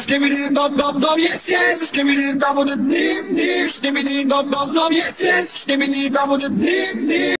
Skibidi dum dum dum yes yes. Skibidi dum dum dim dim. Skibidi dum dum dum yes yes. Skibidi dum dum dim dim.